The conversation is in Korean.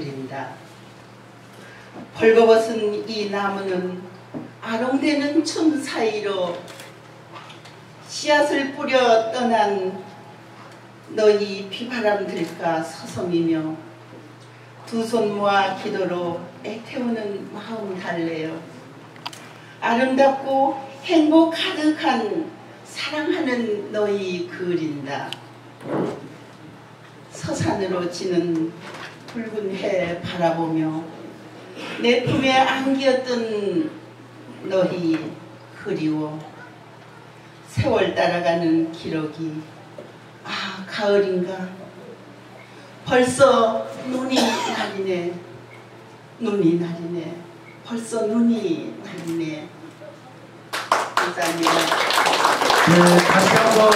그린다. 벌거벗은 이 나무는 아롱대는 춤 사이로 씨앗을 뿌려 떠난 너희 비바람 들까 서성이며 두 손 모아 기도로 애태우는 마음 달래요. 아름답고 행복 가득한 사랑하는 너희 그린다. 서산으로 지는 붉은 해 바라보며 내 품에 안겼던 너희 그리워 세월 따라가는 기러기. 아 가을인가? 벌써 눈이 나리네. 눈이 나리네. 벌써 눈이 나리네. 감사합니다 네, 다시 한번